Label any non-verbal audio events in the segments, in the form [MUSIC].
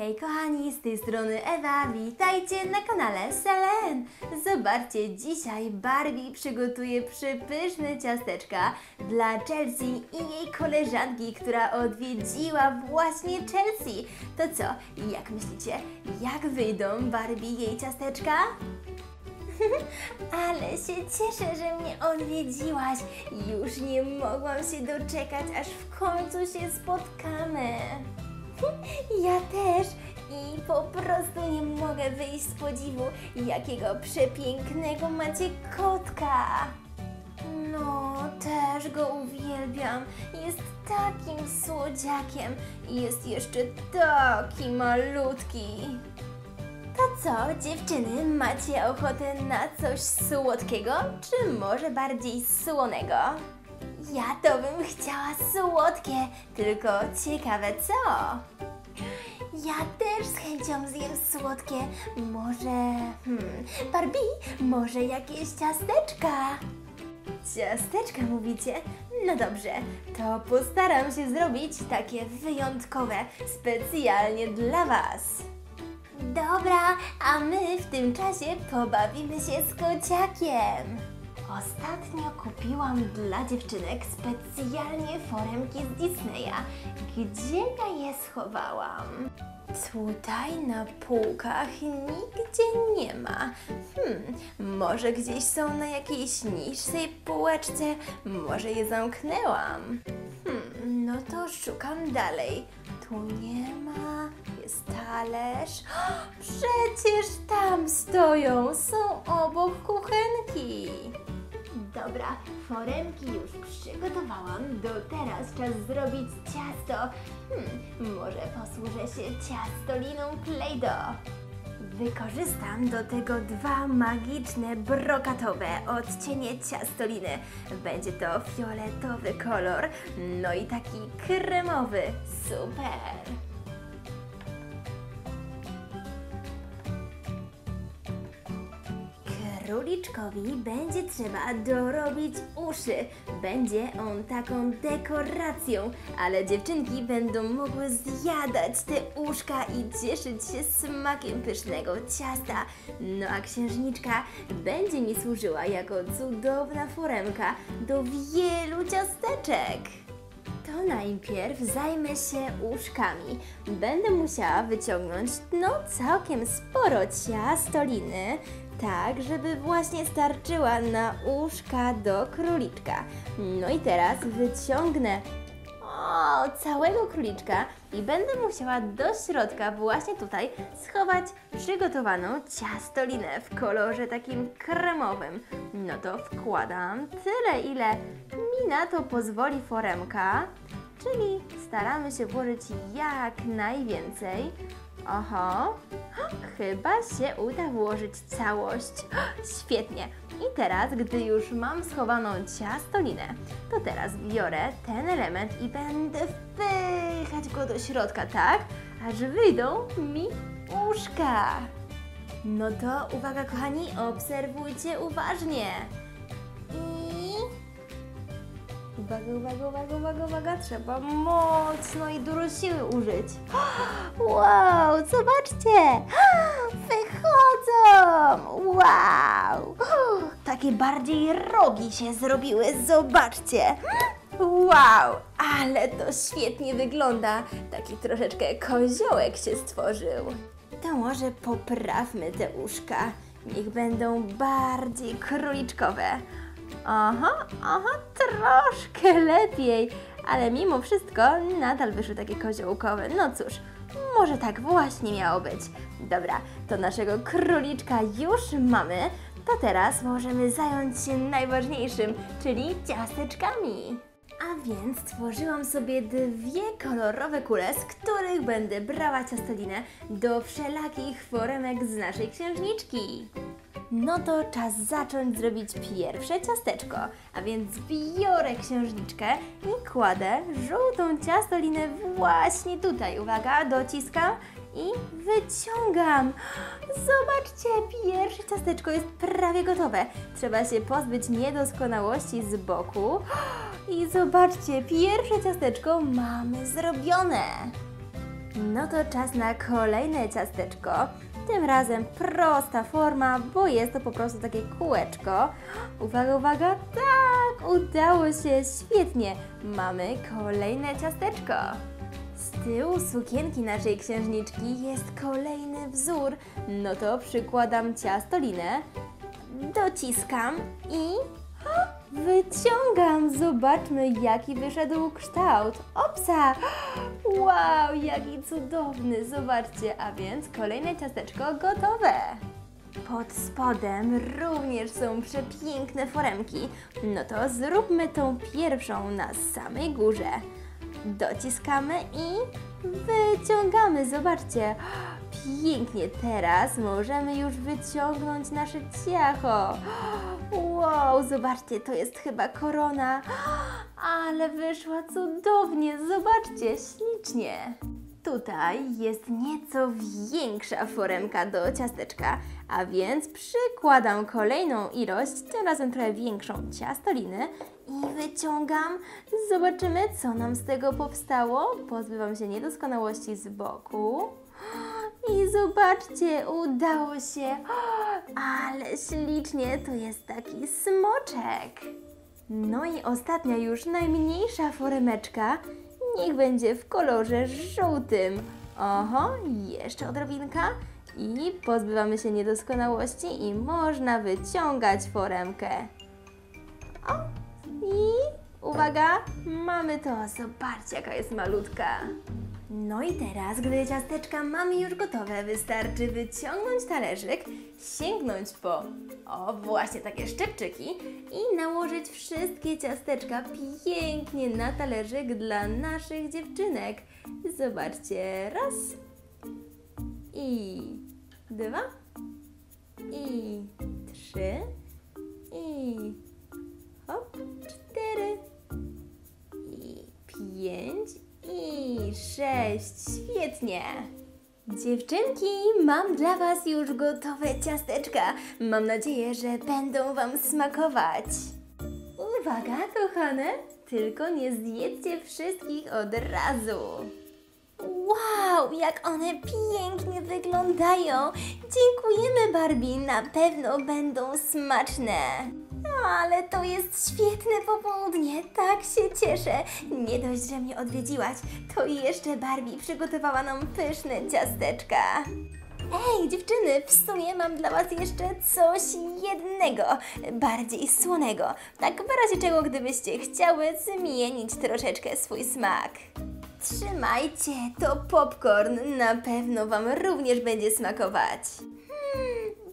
Hej kochani, z tej strony Ewa, witajcie na kanale Selen. Zobaczcie, dzisiaj Barbie przygotuje przepyszne ciasteczka dla Chelsea i jej koleżanki, która odwiedziła właśnie Chelsea. To co, jak myślicie, jak wyjdą Barbie jej ciasteczka? [LAUGHS] Ale się cieszę, że mnie odwiedziłaś. Już nie mogłam się doczekać, aż w końcu się spotkamy. [LAUGHS] Ja też. I po prostu nie mogę wyjść z podziwu, jakiego przepięknego macie kotka. No, też go uwielbiam. Jest takim słodziakiem i jest jeszcze taki malutki. To co, dziewczyny, macie ochotę na coś słodkiego, czy może bardziej słonego? Ja to bym chciała słodkie, tylko ciekawe co? Ja też z chęcią zjem słodkie. Może, hmm, Barbie, może jakieś ciasteczka? Ciasteczka mówicie? No dobrze, to postaram się zrobić takie wyjątkowe, specjalnie dla Was. Dobra, a my w tym czasie pobawimy się z kociakiem. Ostatnio kupiłam dla dziewczynek specjalnie foremki z Disneya. Gdzie ja je schowałam? Tutaj na półkach nigdzie nie ma. Hmm, może gdzieś są na jakiejś niższej półeczce, może je zamknęłam. Hmm, no to szukam dalej. Tu nie ma, jest talerz. Przecież tam stoją, są obok kuchenki. Dobra, foremki już przygotowałam. Do teraz czas zrobić ciasto. Hmm, może posłużę się ciastoliną Play-Doh. Wykorzystam do tego dwa magiczne brokatowe odcienie ciastoliny. Będzie to fioletowy kolor, no i taki kremowy. Super! Króliczkowi będzie trzeba dorobić uszy. Będzie on taką dekoracją, ale dziewczynki będą mogły zjadać te uszka i cieszyć się smakiem pysznego ciasta. No a księżniczka będzie mi służyła jako cudowna foremka do wielu ciasteczek. To najpierw zajmę się uszkami. Będę musiała wyciągnąć no całkiem sporo ciastoliny, tak żeby właśnie starczyła na uszka do króliczka. No i teraz wyciągnę o, całego króliczka i będę musiała do środka właśnie tutaj schować przygotowaną ciastolinę w kolorze takim kremowym. No to wkładam tyle, ile mi na to pozwoli foremka, czyli staramy się włożyć jak najwięcej. Oho, chyba się uda włożyć całość. Świetnie. I teraz, gdy już mam schowaną ciastolinę, to teraz biorę ten element i będę wpychać go do środka, tak? Aż wyjdą mi uszka. No to uwaga kochani, obserwujcie uważnie. I... Uwaga, uwaga, uwaga, uwaga, uwaga, trzeba mocno i dużo siły użyć. [GASPS] Wow, zobaczcie! [GASPS] Wychodzą! Wow! [GASPS] Takie bardziej rogi się zrobiły, zobaczcie! Wow, ale to świetnie wygląda. Taki troszeczkę koziołek się stworzył. To może poprawmy te uszka. Niech będą bardziej króliczkowe. Aha, aha, troszkę lepiej, ale mimo wszystko nadal wyszły takie koziołkowe. No cóż, może tak właśnie miało być. Dobra, to naszego króliczka już mamy. To teraz możemy zająć się najważniejszym, czyli ciasteczkami. A więc stworzyłam sobie dwie kolorowe kule, z których będę brała ciastolinę do wszelakich foremek z naszej księżniczki. No to czas zacząć zrobić pierwsze ciasteczko, a więc biorę księżniczkę i kładę żółtą ciastolinę właśnie tutaj. Uwaga, dociskam i wyciągam. Zobaczcie, pierwsze ciasteczko jest prawie gotowe. Trzeba się pozbyć niedoskonałości z boku. I zobaczcie, pierwsze ciasteczko mamy zrobione. No to czas na kolejne ciasteczko. Tym razem prosta forma, bo jest to po prostu takie kółeczko. Uwaga, uwaga, tak, udało się, świetnie. Mamy kolejne ciasteczko. Z tyłu sukienki naszej księżniczki jest kolejny wzór. No to przykładam ciastolinę, dociskam i wyciągam. Zobaczmy, jaki wyszedł kształt. Opsa! Wow, jaki cudowny! Zobaczcie, a więc kolejne ciasteczko gotowe. Pod spodem również są przepiękne foremki. No to zróbmy tą pierwszą na samej górze. Dociskamy i wyciągamy. Zobaczcie, pięknie. Teraz możemy już wyciągnąć nasze ciacho. Wow, zobaczcie, to jest chyba korona. [GASPS] Ale wyszła cudownie. Zobaczcie, ślicznie. Tutaj jest nieco większa foremka do ciasteczka, a więc przykładam kolejną ilość, tym razem trochę większą ciastoliny i wyciągam. Zobaczymy, co nam z tego powstało. Pozbywam się niedoskonałości z boku. [GASPS] I zobaczcie, udało się. Ale ślicznie, to jest taki smoczek. No i ostatnia już najmniejsza foremeczka. Niech będzie w kolorze żółtym. Oho, jeszcze odrobinka. I pozbywamy się niedoskonałości i można wyciągać foremkę. O, i uwaga, mamy to. Zobaczcie, jaka jest malutka. No i teraz, gdy ciasteczka mamy już gotowe, wystarczy wyciągnąć talerzyk, sięgnąć po, o właśnie takie szczypczyki i nałożyć wszystkie ciasteczka pięknie na talerzyk dla naszych dziewczynek. Zobaczcie, raz i dwa i trzy i sześć. Świetnie! Dziewczynki, mam dla Was już gotowe ciasteczka. Mam nadzieję, że będą Wam smakować. Uwaga, kochane, tylko nie zjedzcie wszystkich od razu. Wow, jak one pięknie wyglądają! Dziękujemy, Barbie, na pewno będą smaczne. Ale to jest świetne popołudnie, tak się cieszę. Nie dość, że mnie odwiedziłaś, to jeszcze Barbie przygotowała nam pyszne ciasteczka. Ej, dziewczyny, w sumie mam dla Was jeszcze coś jednego, bardziej słonego. Tak w razie czego, gdybyście chciały zmienić troszeczkę swój smak. Trzymajcie, to popcorn na pewno Wam również będzie smakować.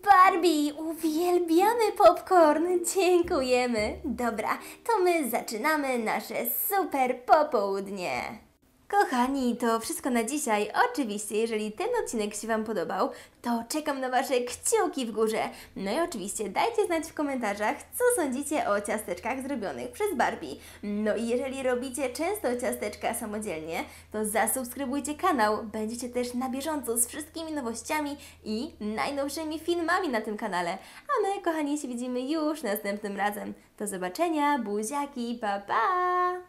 Barbie, uwielbiamy popcorn, dziękujemy. Dobra, to my zaczynamy nasze super popołudnie. Kochani, to wszystko na dzisiaj. Oczywiście, jeżeli ten odcinek się Wam podobał, to czekam na Wasze kciuki w górze. No i oczywiście dajcie znać w komentarzach, co sądzicie o ciasteczkach zrobionych przez Barbie. No i jeżeli robicie często ciasteczka samodzielnie, to zasubskrybujcie kanał. Będziecie też na bieżąco z wszystkimi nowościami i najnowszymi filmami na tym kanale. A my, kochani, się widzimy już następnym razem. Do zobaczenia, buziaki, pa pa!